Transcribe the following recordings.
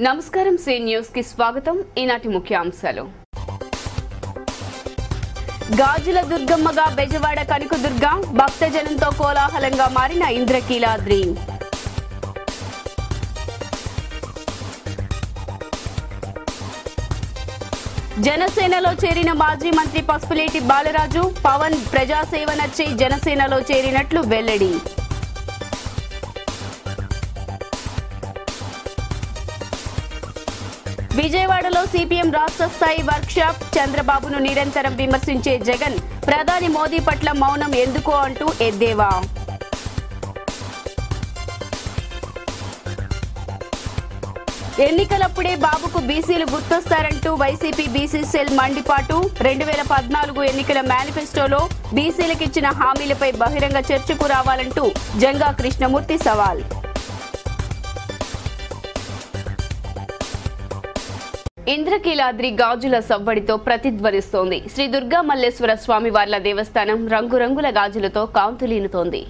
నమస్కారం సీ న్యూస్కి స్వాగతం. ఈనాటి ముఖ్యాంశాలు. గాజుల దుర్గమ్మగా బెజవాడ కనకదుర్గ భక్తజనంతో కోలాహలంగా మారిన ఇంద్రకీలాద్రి. జనసేనలో చేరిన మాజీ మంత్రి పసుపులేటి బాలరాజు పవన్ ప్రజాసేవ నచ్చి జనసేనలో చేరినట్లు వెల్లడి. విజయవాడలో సిపిఎం రాష్ట్ర స్థాయి వర్క్షాప్ చంద్రబాబును నిరంతరం విమర్శించే జగన్ ప్రధాని మోదీ పట్ల మౌనం ఎందుకో అంటూ ఎద్దేవా? ఎన్నికలప్పుడే బాబుకు బీసీలు గుర్తొస్తారంటూ వైసీపీ బీసీ సెల్ మండిపాటు. రెండు వేల పద్నాలుగు ఎన్నికల మేనిఫెస్టోలో బీసీలకిచ్చిన హామీలపై బహిరంగ చర్చకు రావాలంటూ జంగా కృష్ణమూర్తి సవాల్. ఇంద్రకీలాద్రి గాజుల సవ్వడితో ప్రతిధ్వనిస్తోంది. శ్రీ దుర్గా మల్లేశ్వర స్వామివార్ల దేవస్థానం రంగురంగుల గాజులతో కాంతులీనుతోంది.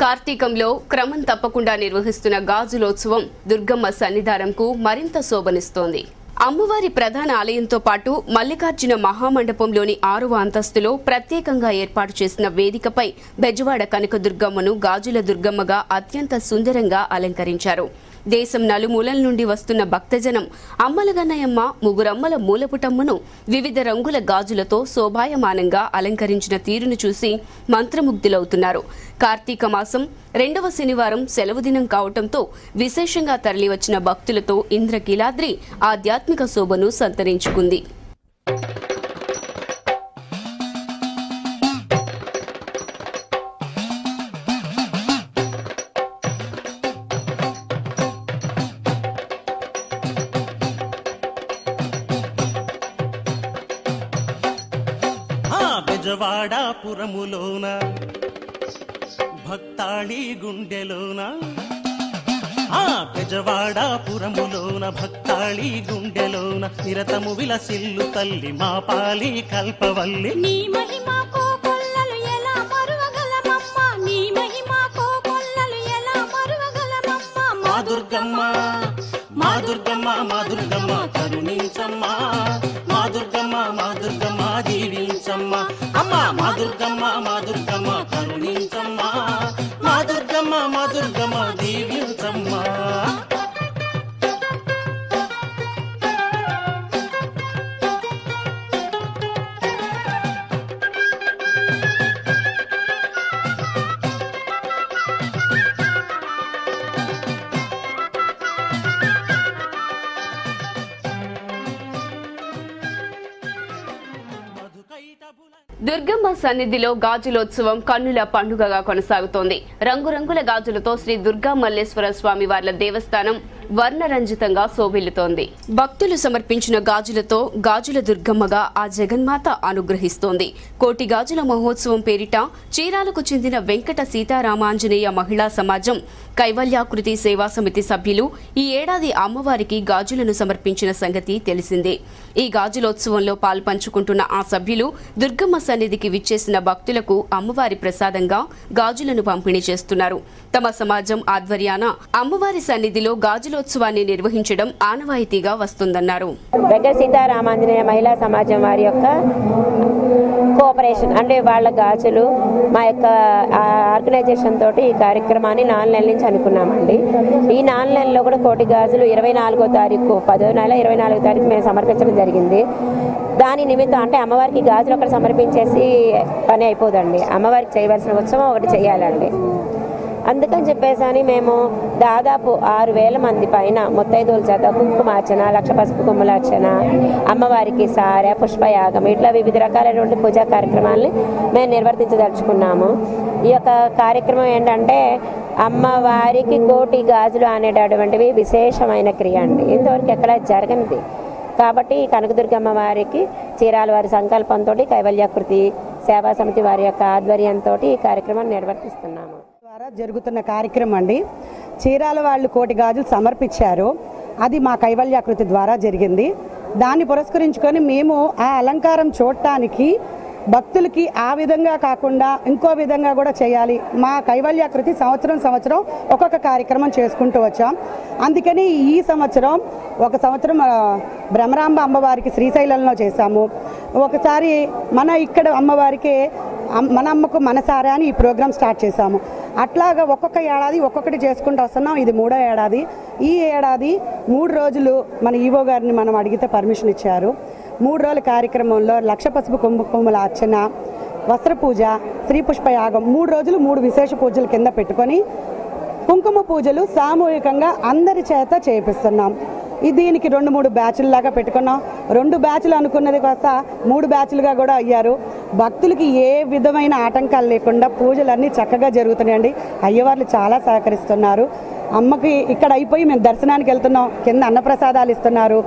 కార్తీకంలో క్రమం తప్పకుండా నిర్వహిస్తున్న గాజులోత్సవం దుర్గమ్మ సన్నిధానంకు మరింత శోభనిస్తోంది. అమ్మవారి ప్రధాన ఆలయంతో పాటు మల్లికార్జున మహామండపంలోని ఆరవ అంతస్తులో ప్రత్యేకంగా ఏర్పాటు చేసిన వేదికపై బెజవాడ కనకదుర్గమ్మను గాజుల దుర్గమ్మగా అత్యంత సుందరంగా అలంకరించారు. దేశం నలుమూలల నుండి వస్తున్న భక్తజనం అమ్మలగన్నయమ్మ ముగురమ్మల మూలపుటమ్మను వివిధ రంగుల గాజులతో శోభాయమానంగా అలంకరించిన తీరును చూసి మంత్రముగ్ధులవుతున్నారు. కార్తీక మాసం రెండవ శనివారం సెలవు దినం కావటంతో విశేషంగా తరలివచ్చిన భక్తులతో ఇంద్రకీలాద్రి ఆధ్యాత్మిక శోభను సంతరించుకుంది. విలసిల్లు తల్లి మా పాలి కల్పవల్లి. నీ మహిమ కోకొల్లలు ఎలా మరువగలమమ్మ? నీ మహిమ కోకొల్లలు ఎలా మరువగలమమ్మ? మా దుర్గమ్మ మా దుర్గమ్మ మా దుర్గమ్మ కరుణించమ్మా. మా దుర్గమ్మ మా దుర్గమ్మ దీవించమ్మా. అమ్మా మా దుర్గమ్మ మా దుర్గమ్మ దుర్గమ్మ సన్నిధిలో గాజులోత్సవం కన్నుల పండుగగా కొనసాగుతోంది. రంగురంగుల గాజులతో శ్రీ దుర్గా మల్లేశ్వర స్వామి వార్ల దేవస్థానం వర్ణరంజితంగా శోభిల్లుతోంది. భక్తులు సమర్పించిన గాజులతో గాజుల దుర్గమ్మగా ఆ జగన్మాత అనుగ్రహిస్తోంది. కోటి గాజుల మహోత్సవం పేరిట చీరాలకు చెందిన వెంకట సీతారామాంజనేయ మహిళా సమాజం కైవల్యాకృతి సేవా సమితి సభ్యులు ఈ ఏడాది అమ్మవారికి గాజులను సమర్పించిన సంగతి తెలిసిందే. ఈ గాజులోత్సవంలో పాల్పంచుకుంటున్న ఆ సభ్యులు దుర్గమ్మ సన్నిధికి విచ్చేసిన భక్తులకు అమ్మవారి ప్రసాదంగా గాజులను పంపిణీ చేస్తున్నారు. తమ సమాజం ఆధ్వర్యాన అమ్మవారి సన్నిధిలో గాజులోత్సవాన్ని నిర్వహించడం ఆనవాయితీగా వస్తుందన్నారు. వెంకట సీతారామాంజనేయ మహిళా సమాజం వారి యొక్క కోఆపరేషన్ అంటే వాళ్ళ గాజులు మా యొక్క ఆర్గనైజేషన్ తోటి ఈ కార్యక్రమాన్ని నాలుగు నెలల నుంచి అనుకున్నామండి. ఈ నాలుగు నెలల్లో కూడా కోటి గాజులు ఇరవై నాలుగో తారీఖు పదో నెల ఇరవై నాలుగో తారీఖు మేము సమర్పించడం జరిగింది. దాని నిమిత్తం అంటే అమ్మవారికి గాజులు ఒకటి సమర్పించేసి పని అయిపోదండి. అమ్మవారికి చేయవలసిన ఉత్సవం ఒకటి చేయాలండి. అందుకని చెప్పేసి అని మేము దాదాపు ఆరు వేల మంది పైన ముత్తైదువుల చేత కుంకుమార్చన లక్ష పసుపు కుంభలార్చన అమ్మవారికి సారె పుష్పయాగం ఇట్లా వివిధ రకాలైనటువంటి పూజా కార్యక్రమాలని మేము నిర్వర్తించదలుచుకున్నాము. ఈ యొక్క కార్యక్రమం ఏంటంటే అమ్మవారికి కోటి గాజులు అనేటటువంటివి విశేషమైన క్రియ అండి. ఇంతవరకు ఎక్కడ జరగనిది. కాబట్టి ఈ కనకదుర్గమ్మ వారికి చీరాల వారి సంకల్పంతో కైవల్యాకృతి సేవా సమితి వారి యొక్క ఆధ్వర్యంతో ఈ కార్యక్రమాన్ని నిర్వర్తిస్తున్నాము. ద్వారా జరుగుతున్న కార్యక్రమం అండి. చీరాల వాళ్ళు కోటి గాజులు సమర్పించారు. అది మా కైవల్యాకృతి ద్వారా జరిగింది. దాన్ని పురస్కరించుకొని మేము ఆ అలంకారం చూడటానికి భక్తులకి ఆ విధంగా కాకుండా ఇంకో విధంగా కూడా చేయాలి. మా కైవల్యాకృతి సంవత్సరం సంవత్సరం ఒక్కొక్క కార్యక్రమం చేసుకుంటూ వచ్చాం. అందుకని ఈ సంవత్సరం ఒక సంవత్సరం బ్రహ్మరాంబ భ్రమరాంబ అమ్మవారికి శ్రీశైలంలో చేశాము. ఒకసారి మన ఇక్కడ అమ్మవారికి మన అమ్మకు మనసారా అని ఈ ప్రోగ్రామ్ స్టార్ట్ చేశాము. అట్లాగా ఒక్కొక్క ఏడాది ఒక్కొక్కటి చేసుకుంటూ వస్తున్నాం. ఇది మూడో ఏడాది. ఈ ఏడాది మూడు రోజులు మన ఈవో గారిని మనం అడిగితే పర్మిషన్ ఇచ్చారు. మూడు రోజుల కార్యక్రమంలో లక్ష పసుపు కుంభకుమల అర్చన వస్త్ర పూజ శ్రీ పుష్పయాగం మూడు రోజులు మూడు విశేష పూజలు కింద పెట్టుకొని కుంకుమ పూజలు సామూహికంగా అందరి చేత చేపిస్తున్నాం. ఇది దీనికి రెండు మూడు బ్యాచ్లులాగా పెట్టుకున్నాం. రెండు బ్యాచ్లు అనుకున్నది కాస్త మూడు బ్యాచ్లుగా కూడా అయ్యారు. భక్తులకి ఏ విధమైన ఆటంకాలు లేకుండా పూజలన్నీ చక్కగా జరుగుతున్నాయండి. అయ్యవార్లు చాలా సహకరిస్తున్నారు. అమ్మకి ఇక్కడ అయిపోయి మేము దర్శనానికి వెళ్తున్నాం. కింద అన్నప్రసాదాలు ఇస్తున్నారు.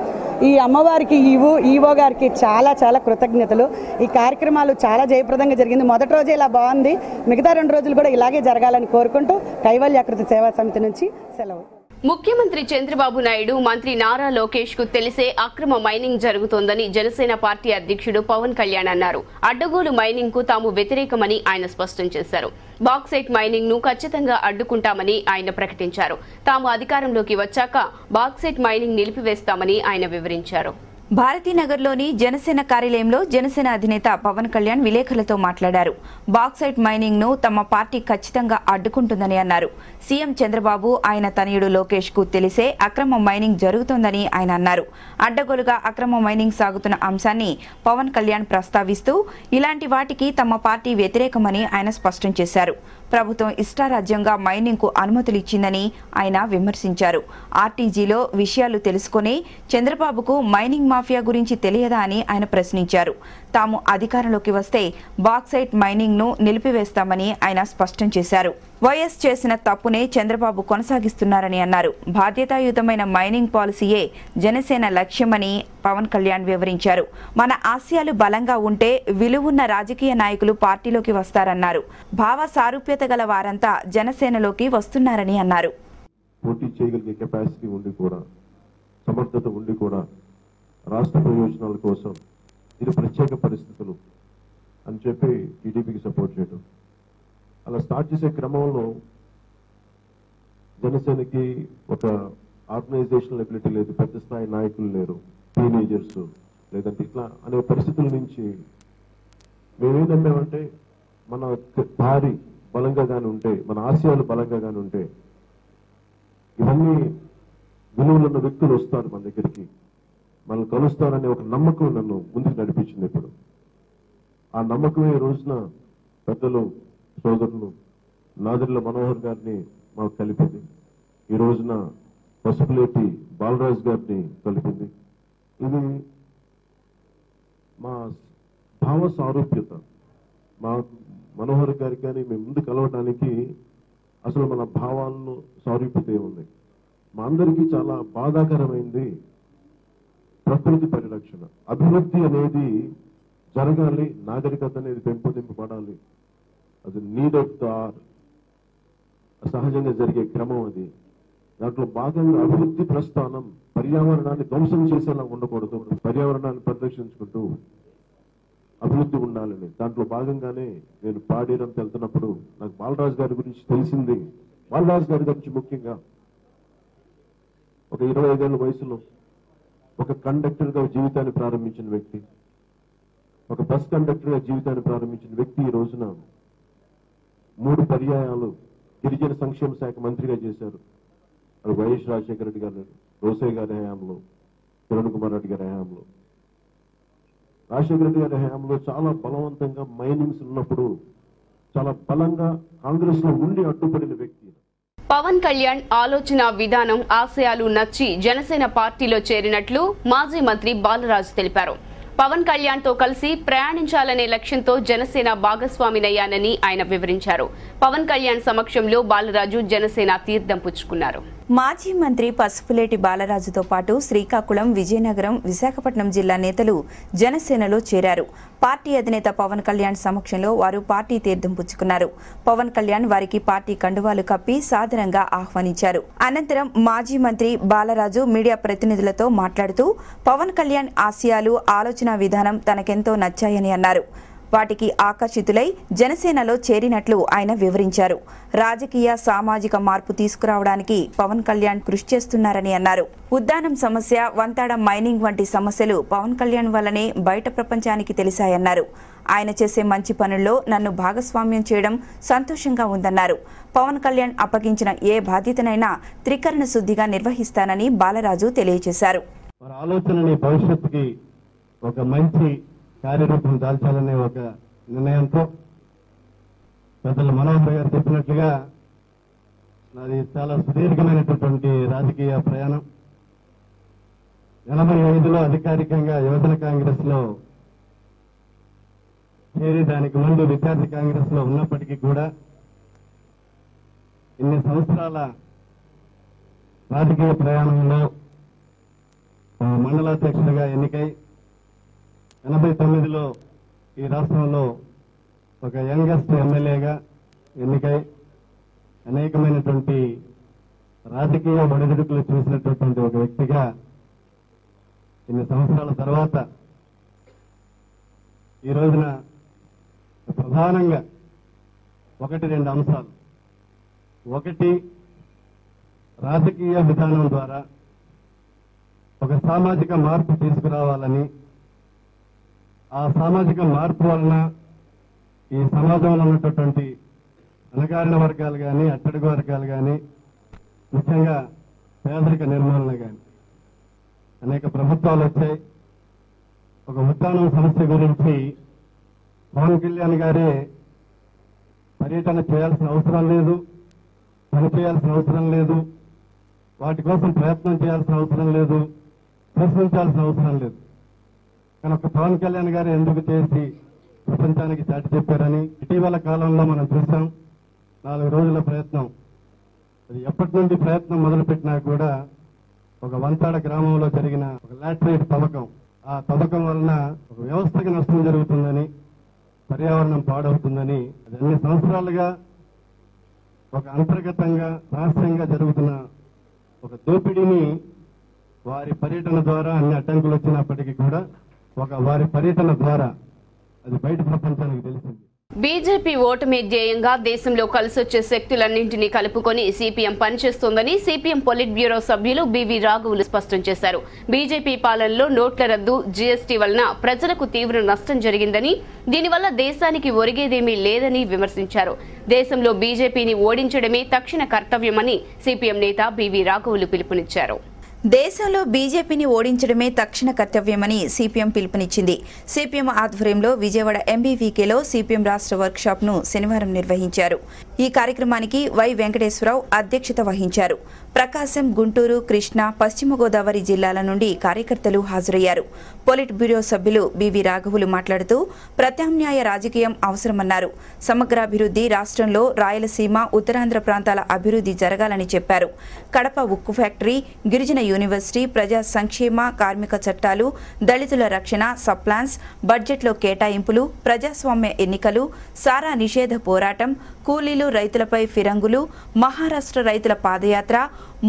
ఈ అమ్మవారికి ఈవు ఈవో గారికి చాలా చాలా కృతజ్ఞతలు. ఈ కార్యక్రమాలు చాలా జయప్రదంగా జరిగింది. మొదటి రోజే ఇలా బాగుంది. మిగతా రెండు రోజులు కూడా ఇలాగే జరగాలని కోరుకుంటూ కైవల్యాకృతి సేవా సమితి నుంచి సెలవు. ముఖ్యమంత్రి చంద్రబాబు నాయుడు మంత్రి నారా లోకేష్కు తెలిసే అక్రమ మైనింగ్ జరుగుతోందని జనసేన పార్టీ అధ్యక్షుడు పవన్ కళ్యాణ్ అన్నారు. అడ్డగోలు మైనింగ్కు తాము వ్యతిరేకమని ఆయన స్పష్టం చేశారు. బాక్సైట్ మైనింగ్ను ఖచ్చితంగా అడ్డుకుంటామని ఆయన ప్రకటించారు. తాము అధికారంలోకి వచ్చాక బాక్సైట్ మైనింగ్ నిలిపివేస్తామని ఆయన వివరించారు. భారతీనగర్లోని జనసేన కార్యాలయంలో జనసేన అధినేత పవన్ కళ్యాణ్ విలేకరులతో మాట్లాడారు. బాక్సైట్ మైనింగ్ను తమ పార్టీ ఖచ్చితంగా అడ్డుకుంటుందని అన్నారు. సీఎం చంద్రబాబు ఆయన తనయుడు లోకేష్కు తెలిసే అక్రమ మైనింగ్ జరుగుతోందని ఆయన అన్నారు. అడ్డగోలుగా అక్రమ మైనింగ్ సాగుతున్న అంశాన్ని పవన్ కళ్యాణ్ ప్రస్తావిస్తూ ఇలాంటి వాటికి తమ పార్టీ వ్యతిరేకమని ఆయన స్పష్టం చేశారు. ప్రభుత్వం ఇష్టారాజ్యంగా మైనింగ్కు అనుమతులు ఇచ్చిందని ఆయన విమర్శించారు. ఆర్టీజీలో విషయాలు తెలుసుకుని చంద్రబాబుకు మైనింగ్ మాఫియా గురించి తెలియదా అని ఆయన ప్రశ్నించారు. తాము అధికారంలోకి వస్తే బాక్సైట్ మైనింగ్ను నిలిపివేస్తామని ఆయన స్పష్టం చేశారు. వైఎస్ చేసిన తప్పునే చంద్రబాబు కొనసాగిస్తున్నారని అన్నారు. బాధ్యతాయుతమైన మైనింగ్ పాలసీయే జనసేన లక్ష్యమని పవన్ కళ్యాణ్ వివరించారు. మన ఆశయాలు బలంగా ఉంటే విలువున్న రాజకీయ నాయకులు పార్టీలోకి వస్తారన్నారు. భావ సారూప్యత గల వారంతా జనసేనలోకి వస్తున్నారని అన్నారు. చేయగలిగే కెపాసిటీ ఉండి కూడా సమర్థత ఉండి కూడా రాష్ట్ర ప్రయోజనాల కోసం ఇది ప్రత్యేక పరిస్థితులు అని చెప్పి టీడీపీకి సపోర్ట్ చేయడం అలా స్టార్ట్ చేసే క్రమంలో జనసేనకి ఒక ఆర్గనైజేషనల్ ఎబిలిటీ లేదు పెద్ద స్థాయి నాయకులు లేరు టీనేజర్స్ లేదంటే ఇట్లా అనే పరిస్థితుల నుంచి మేమేం నమ్మామంటే మన భారీ బలంగా కానీ ఉంటే మన ఆశయాలు బలంగా కానీ ఉంటే ఇవన్నీ విలువలున్న వ్యక్తులు వస్తారు మన దగ్గరికి. మనల్ని కలుస్తారనే ఒక నమ్మకం నన్ను ముందుకు నడిపించింది ఇప్పుడు. ఆ నమ్మకమే ఈ రోజున పెద్దలు సోదరులు నాదిర్ల మనోహర్ గారిని మాకు కలిపింది. ఈ రోజున పసుపులేటి బాలరాజు గారిని కలిపింది. ఇది మా భావ సారూప్యత. మా మనోహర్ గారికి కానీ మేము ముందు కలవడానికి అసలు మన భావాలను సారూప్యత ఉంది మా అందరికీ చాలా బాధాకరమైంది ప్రకృతి పరిరక్షణ. అభివృద్ధి అనేది జరగాలి నాగరికత అనేది పెంపొందింపబడాలి అది నీడ్ ఆఫ్ ద ఆర్ సహజంగా జరిగే క్రమం అది. దాంట్లో భాగంగా అభివృద్ధి ప్రస్థానం పర్యావరణాన్ని ధ్వంసం చేసేలా ఉండకూడదు. పర్యావరణాన్ని పరిరక్షించుకుంటూ అభివృద్ధి ఉండాలని. దాంట్లో భాగంగానే నేను పాడేరంత వెళ్తున్నప్పుడు నాకు బాలరాజు గారి గురించి తెలిసింది. బాలరాజు గారి గురించి ముఖ్యంగా ఒక ఇరవై ఐదేళ్ళ వయసులో ఒక కండక్టర్గా జీవితాన్ని ప్రారంభించిన వ్యక్తి ఒక బస్ కండక్టర్గా జీవితాన్ని ప్రారంభించిన వ్యక్తి ఈ రోజున మూడు పర్యాయాలు గిరిజన సంక్షేమ శాఖ మంత్రిగా చేశారు. అది వైఎస్ రాజశేఖర రెడ్డి గారు రోసే గారి హయాంలో కిరణ్ కుమార్ రెడ్డి గారి హయాంలో. రాజశేఖర రెడ్డి గారి హయాంలో చాలా బలవంతంగా మైనింగ్స్ ఉన్నప్పుడు చాలా బలంగా కాంగ్రెస్లో ఉండి అడ్డుపడిన వ్యక్తి పవన్ కళ్యాణ్ ఆలోచన విధానం ఆశయాలు నచ్చి జనసేన పార్టీలో చేరినట్లు మాజీ మంత్రి బాలరాజు తెలిపారు. పవన్ కళ్యాణ్తో కలిసి ప్రయాణించాలనే లక్ష్యంతో జనసేన భాగస్వామినయ్యానని ఆయన వివరించారు. పవన్ కళ్యాణ్ సమక్షంలో బాలరాజు జనసేన తీర్థం పుచ్చుకున్నారు. మాజీ మంత్రి పసుపులేటి బాలరాజుతో పాటు శ్రీకాకుళం విజయనగరం విశాఖపట్నం జిల్లా నేతలు జనసేనలో చేరారు. పార్టీ అధినేత పవన్ కళ్యాణ్ సమక్షంలో వారు పార్టీ తీర్థం పుచ్చుకున్నారు. పవన్ కళ్యాణ్ వారికి పార్టీ కండువాలు కప్పి సాదరంగా ఆహ్వానించారు. అనంతరం మాజీ మంత్రి బాలరాజు మీడియా ప్రతినిధులతో మాట్లాడుతూ పవన్ కళ్యాణ్ ఆశయాలు ఆలోచన విధానం తనకెంతో నచ్చాయని అన్నారు. వాటికి ఆకర్షితులై జనసేనలో చేరినట్లు ఆయన వివరించారు. రాజకీయ సామాజిక మార్పు తీసుకురావడానికి పవన్ కళ్యాణ్ కృషి చేస్తున్నారని అన్నారు. ఉద్దానం సమస్య వంతాడ మైనింగ్ వంటి సమస్యలు పవన్ కళ్యాణ్ వల్లనే బయట ప్రపంచానికి తెలిసాయన్నారు ఆయన చేసే మంచి పనుల్లో నన్ను భాగస్వామ్యం చేయడం సంతోషంగా ఉందన్నారు. పవన్ కళ్యాణ్ అప్పగించిన ఏ బాధ్యతనైనా త్రికరణ శుద్ధిగా నిర్వహిస్తానని బాలరాజు తెలియజేశారు. ఆలోచనని భవిష్యత్తుకి ఒక మంచి కార్యరూపం దాల్చాలనే ఒక నిర్ణయంతో పెద్దలు మనోహర్ గారు చెప్పినట్లుగా నాది చాలా సుదీర్ఘమైనటువంటి రాజకీయ ప్రయాణం. ఎనభై ఐదులో అధికారికంగా యువజన కాంగ్రెస్లో చేరి దానికి ముందు విద్యార్థి కాంగ్రెస్లో ఉన్నప్పటికీ కూడా ఇన్ని సంవత్సరాల రాజకీయ ప్రయాణంలో మండలాధ్యక్షుడిగా ఎన్నికై ఎనభై తొమ్మిదిలో ఈ రాష్ట్రంలో ఒక యంగెస్ట్ ఎమ్మెల్యేగా ఎన్నికై అనేకమైనటువంటి రాజకీయ ఒడిదుడుకులు చూసినటువంటి ఒక వ్యక్తిగా ఇన్ని సంవత్సరాల తర్వాత ఈ రోజున ప్రధానంగా ఒకటి రెండు అంశాలు. ఒకటి రాజకీయ విధానం ద్వారా ఒక సామాజిక మార్పు తీసుకురావాలని ఆ సామాజిక మార్పు వలన ఈ సమాజంలో ఉన్నటువంటి అణగారిన వర్గాలు కానీ అట్టడుగు వర్గాలు కానీ ముఖ్యంగా పేదరిక నిర్మూలన కానీ అనేక ప్రభుత్వాలు వచ్చాయి. ఒక ఉద్యానం సమస్య గురించి పవన్ కళ్యాణ్ గారే పర్యటన చేయాల్సిన అవసరం లేదు పని చేయాల్సిన అవసరం లేదు వాటి కోసం ప్రయత్నం చేయాల్సిన అవసరం లేదు ప్రశ్నించాల్సిన అవసరం లేదు. కనుక పవన్ కళ్యాణ్ గారు ఎందుకు చేసి ప్రపంచానికి చాటి చెప్పారని ఇటీవల కాలంలో మనం చూసాం. నాలుగు రోజుల ప్రయత్నం. అది ఎప్పటి నుండి ప్రయత్నం మొదలుపెట్టినా కూడా ఒక వంతాడ గ్రామంలో జరిగిన ఒక లాటరేట్ తవ్వకం. ఆ తవ్వకం వలన ఒక వ్యవస్థకి నష్టం జరుగుతుందని పర్యావరణం పాడవుతుందని అది అన్ని సంవత్సరాలుగా ఒక అంతర్గతంగా రహస్యంగా జరుగుతున్న ఒక దోపిడీని వారి పర్యటన ద్వారా అన్ని అడ్డంకులు వచ్చినప్పటికీ కూడా ఒక వారి పర్యటన ద్వారా అది బయట ప్రపంచానికి తెలిసింది. బీజేపీ ఓటమి ధ్యేయంగా దేశంలో కలిసొచ్చే శక్తులన్నింటినీ కలుపుకొని సిపిఎం పనిచేస్తోందని సిపిఎం పొలిట్ బ్యూరో సభ్యులు బివి రాఘవులు స్పష్టం చేశారు. బీజేపీ పాలనలో నోట్ల రద్దు జీఎస్టీ వలన ప్రజలకు తీవ్ర నష్టం జరిగిందని దీనివల్ల దేశానికి ఒరిగేదేమీ లేదని విమర్శించారు. దేశంలో బీజేపీని ఓడించడమే తక్షణ కర్తవ్యమని సిపిఎం నేత బివి రాఘవులు పిలుపునిచ్చారు. దేశంలో బీజేపీని ఓడించడమే తక్షణ కర్తవ్యమని సిపిఎం పిలుపునిచ్చింది. సిపిఎం ఆధ్వర్యంలో విజయవాడ ఎంబీవీకేలో సిపిఎం రాష్ట్ర వర్క్షాప్ను శనివారం నిర్వహించారు. ఈ కార్యక్రమానికి వై వెంకటేశ్వరరావు అధ్యక్షత వహించారు. ప్రకాశం గుంటూరు కృష్ణా పశ్చిమ గోదావరి జిల్లాల నుండి కార్యకర్తలు హాజరయ్యారు. పొలిట్ బ్యూరో సభ్యులు బివి రాఘవులు మాట్లాడుతూ ప్రత్యామ్నాయ రాజకీయం అవసరమన్నారు. సమగ్రాభివృద్ధి రాష్ట్రంలో రాయలసీమ ఉత్తరాంధ్ర ప్రాంతాల అభివృద్ధి జరగాలని చెప్పారు. కడప ఉక్కు ఫ్యాక్టరీ గిరిజన యూనివర్సిటీ ప్రజా సంక్షేమ కార్మిక చట్టాలు దళితుల రక్షణ సప్లాన్స్ బడ్జెట్లో కేటాయింపులు ప్రజాస్వామ్య ఎన్నికలు సారా నిషేధ పోరాటం కూలీలు రైతులపై ఫిరంగులు మహారాష్ట్ర రైతుల పాదయాత్ర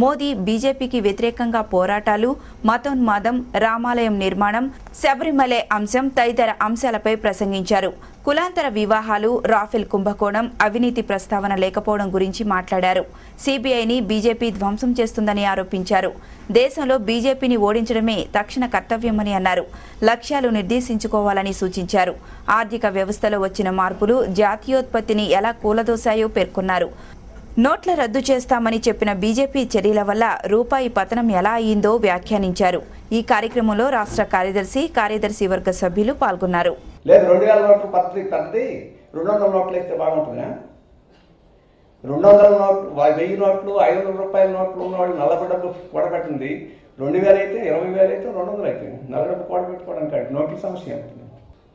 మోదీ బీజేపీకి వ్యతిరేకంగా పోరాటాలు మతోన్మాదం రామాలయం నిర్మాణం శబరిమలై అంశం తదితర అంశాలపై ప్రసంగించారు. కులాంతర వివాహాలు రాఫెల్ కుంభకోణం అవినీతి ప్రస్తావన లేకపోవడం గురించి మాట్లాడారు. సిబిఐని బీజేపీ ధ్వంసం చేస్తుందని ఆరోపించారు. దేశంలో బీజేపీని ఓడించడమే తక్షణ కర్తవ్యమని అన్నారు. లక్ష్యాలు నిర్దేశించుకోవాలని సూచించారు. ఆర్థిక వ్యవస్థలో వచ్చిన మార్పులు జాతీయోత్పత్తిని ఎలా కూలదోశాయో పేర్కొన్నారు. నోట్ల రద్దు చేస్తామని చెప్పిన బీజేపీ చర్యల వల్ల రూపాయి పతనం ఎలా అయిందో వ్యాఖ్యానించారు. ఈ కార్యక్రమంలో రాష్ట్ర కార్యదర్శి కార్యదర్శి వర్గ సభ్యులు పాల్గొన్నారు. లేదు రెండు వేల నోట్లు పద్ధతి రెండు వందల నోట్లు వేస్తే బాగుంటుందా? రెండు వందల నోట్లు వెయ్యి నోట్లు ఐదు వందల రూపాయల నోట్లు ఉన్న వాళ్ళు నలభై డబ్బు కూడబెట్టింది. రెండు వేలు అయితే ఇరవై వేలు అయితే రెండు వందలు అయితే నలభై డబ్బు కూడబెట్టుకోవడానికి కాదు నోట్ల సమస్య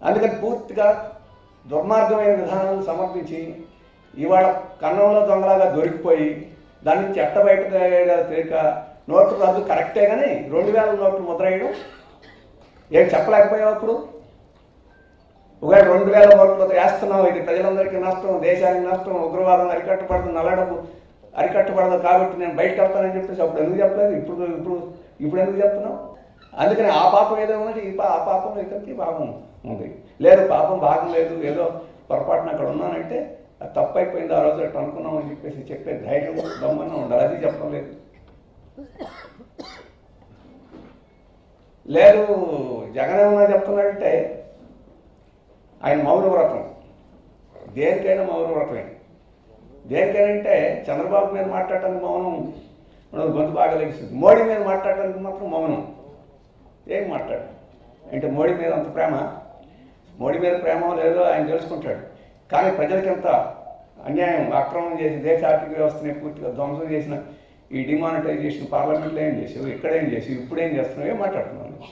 అందుకని పూర్తిగా దుర్మార్గమైన విధానాలు సమర్పించి ఇవాళ కన్నంలో దొంగలాగా దొరికిపోయి దాని నుంచి ఎట్ట బయట తెలియక నోట్లు రద్దు కరెక్టే కానీ రెండు వేల నోట్లు ముద్రేయడం ఏం చెప్పలేకపోయావు అప్పుడు? ఒకవేళ రెండు వేల నోట్లు వేస్తున్నావు ఇది ప్రజలందరికీ నష్టం దేశానికి నష్టం ఉగ్రవాదం అరికట్టబడదు నల్లడపు అరికట్టబడదు కాబట్టి నేను బయటకు వెళ్తానని చెప్పేసి అప్పుడు ఎందుకు చెప్పలేదు? ఇప్పుడు ఇప్పుడు ఇప్పుడు ఎందుకు చెప్తున్నావు? అందుకని ఆ పాపం ఏదో ఉన్నది ఈ పా ఆ పాపం ఇతనికి పాపం ఉంది. లేదు పాపం భాగం లేదు ఏదో పొరపాటున అక్కడ ఉన్నానంటే అది తప్పు అయిపోయింది ఆ రోజు అట్లా అనుకున్నాం అని చెప్పేసి చెప్పే ధైర్యం దమ్మన్నా ఉండాలి. అది చెప్పడం లేదు. జగన్ ఏమన్నా చెప్తున్నాడంటే ఆయన మౌన వ్రతం. దేనికైనా మౌన వ్రతమే. దేనికైనా చంద్రబాబు మీద మాట్లాడటానికి మౌనం మనకు గొంతు బాగా లభిస్తుంది మోడీ మీద మాట్లాడటానికి మాత్రం మౌనం. ఏం మాట్లాడు అంటే మోడీ మీద అంత ప్రేమ? మోడీ మీద ప్రేమ లేదో ఆయన తెలుసుకుంటాడు. కానీ ప్రజలకి ఎంత అన్యాయం అక్రమం చేసి దేశ ఆర్థిక వ్యవస్థని పూర్తిగా ధ్వంసం చేసిన ఈ డిమానిటైజేషన్ పార్లమెంట్లో ఏం చేసావు? ఇక్కడ ఏం చేసావు? ఇప్పుడు ఏం చేస్తున్నావు? మాట్లాడుతున్నాను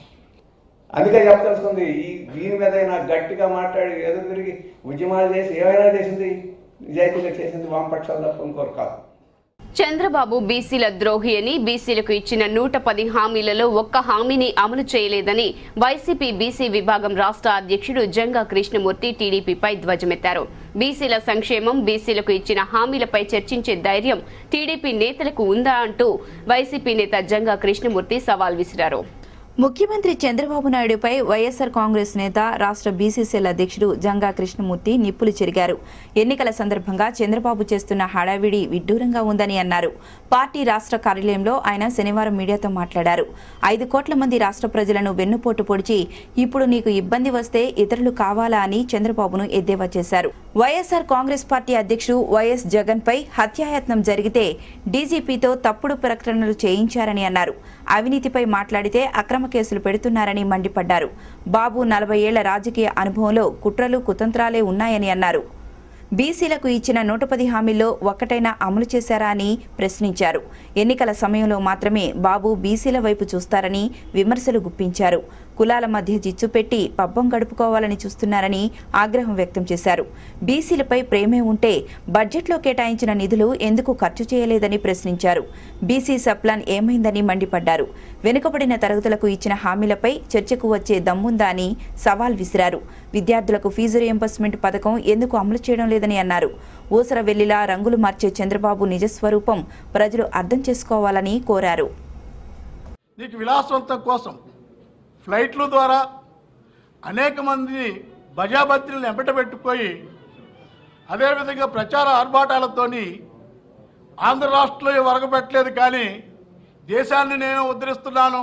అందుకే చెప్పదలుచుకుంది ఈ దీని మీద అయినా గట్టిగా మాట్లాడి ఎదురు తిరిగి ఉద్యమాలు చేసి ఏమైనా చేసింది? నిజాయితీగా చేసింది వామపక్షాలు తప్ప ఇంకోరు కాదు. చంద్రబాబు బీసీల ద్రోహి అని బీసీలకు ఇచ్చిన నూట పది హామీలలో ఒక్క హామీని అమలు చేయలేదని వైసీపీ బీసీ విభాగం రాష్ట్ర అధ్యక్షుడు జంగా కృష్ణమూర్తి టీడీపీపై ధ్వజమెత్తారు. బీసీల సంక్షేమం బీసీలకు ఇచ్చిన హామీలపై చర్చించే ధైర్యం టీడీపీ నేతలకు ఉందా అంటూ వైసీపీ నేత జంగా కృష్ణమూర్తి సవాల్ విసిరారు. ముఖ్యమంత్రి చంద్రబాబు నాయుడుపై వైఎస్సార్ కాంగ్రెస్ నేత రాష్ట్ర బీసీసీఎల్ అధ్యక్షుడు జంగా కృష్ణమూర్తి నిప్పులు చెరిగారు. ఎన్నికల సందర్భంగా చంద్రబాబు చేస్తున్న హడావిడి విడ్డూరంగా ఉందని అన్నారు. పార్టీ రాష్ట్ర కార్యాలయంలో ఆయన శనివారం మీడియాతో మాట్లాడారు. ఐదు కోట్ల మంది రాష్ట్ర ప్రజలను వెన్నుపోటు పొడిచి ఇప్పుడు నీకు ఇబ్బంది వస్తే ఇతరులు కావాలా అని చంద్రబాబును ఎద్దేవా చేశారు. వైఎస్సార్ కాంగ్రెస్ పార్టీ అధ్యక్షుడు వైఎస్ జగన్పై హత్యాయత్నం జరిగితే డీజీపీతో తప్పుడు ప్రకటనలు చేయించారని అన్నారు. అవినీతిపై మాట్లాడితే అక్రమ కేసులు పెడుతున్నారని మండిపడ్డారు. బాబు నలభై ఏళ్ళ రాజకీయ అనుభవంలో కుట్రలు కుతంత్రాలే ఉన్నాయని అన్నారు. బీసీలకు ఇచ్చిన నూట పది హామీల్లో ఒక్కటైనా అమలు చేశారా అని ప్రశ్నించారు. ఎన్నికల సమయంలో మాత్రమే బాబు బీసీల వైపు చూస్తారని విమర్శలు గుప్పించారు. కులాల మధ్య జిచ్చు పెట్టి పబ్బం గడుపుకోవాలని చూస్తున్నారని ఆగ్రహం వ్యక్తం చేశారు. బీసీలపై ప్రేమే ఉంటే బడ్జెట్లో కేటాయించిన నిధులు ఎందుకు ఖర్చు చేయలేదని ప్రశ్నించారు. బీసీ సప్లాన్ ఏమైందని మండిపడ్డారు. వెనుకబడిన తరగతులకు ఇచ్చిన హామీలపై చర్చకు వచ్చే దమ్ముందా అని సవాల్ విసిరారు. విద్యార్థులకు ఫీజు రియంబర్స్మెంట్ పథకం ఎందుకు అమలు చేయడం లేదని అన్నారు. ఊసర వెల్లిలా రంగులు మార్చే చంద్రబాబు నిజస్వరూపం ప్రజలు అర్థం చేసుకోవాలని కోరారు. నీకు విలాసవంతం కోసం ఫ్లైట్ల ద్వారా అనేక మంది బజాబత్రులను ఎంబటబెట్టుపోయి అదేవిధంగా ప్రచార ఆర్భాటాలతోని ఆంధ్ర రాష్ట్రంలో వరగబెట్టలేదు కానీ దేశాన్ని నేను ఉద్ధరిస్తున్నాను.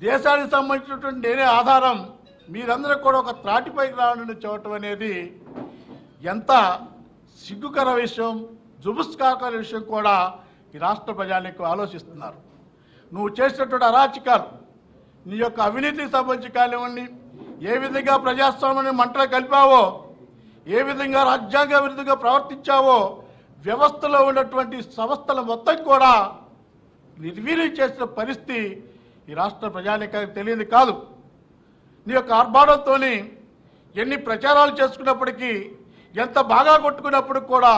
దేశానికి సంబంధించినటువంటి నేనే ఆధారం. మీరందరూ కూడా ఒక త్రాటిపైకి రావడం చూడటం అనేది ఎంత సిగ్గుకర విషయం జుబుస్కాకర విషయం కూడా ఈ రాష్ట్ర ప్రజానికి ఆలోచిస్తున్నారు. నువ్వు చేసినటువంటి అరాచకాలు నీ యొక్క అవినీతికి సంబంధించి కానివ్వండి ఏ విధంగా ప్రజాస్వామ్యాన్ని మంటలు కలిపావో ఏ విధంగా రాజ్యాంగ విరుద్ధంగా ప్రవర్తించావో వ్యవస్థలో ఉన్నటువంటి సంస్థల మొత్తం కూడా నిర్వీర్యం చేసిన పరిస్థితి ఈ రాష్ట్ర ప్రజానికానికి తెలియదు కాదు. నీ యొక్క ఆర్భాటంతో ఎన్ని ప్రచారాలు చేసుకున్నప్పటికీ ఎంత బాగా కొట్టుకున్నప్పుడు కూడా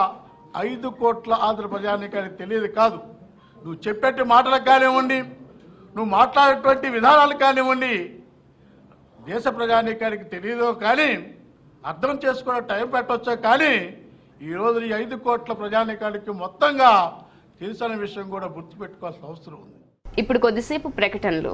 ఐదు కోట్ల ఆంధ్ర ప్రజానికానికి తెలియదు కాదు. నువ్వు చెప్పేటి మాటలకు కానివ్వండి నువ్వు మాట్లాడేటువంటి విధానాలు కానివ్వండి దేశ ప్రజానీకానికి తెలియదు కానీ అర్థం చేసుకునే టైం పెట్టవచ్చో కానీ ఈరోజు ఈ ఐదు కోట్ల ప్రజానీకానికి మొత్తంగా తెలిసిన విషయం కూడా గుర్తుపెట్టుకోవాల్సిన అవసరం ఉంది. ఇప్పుడు కొద్దిసేపు ప్రకటనలు.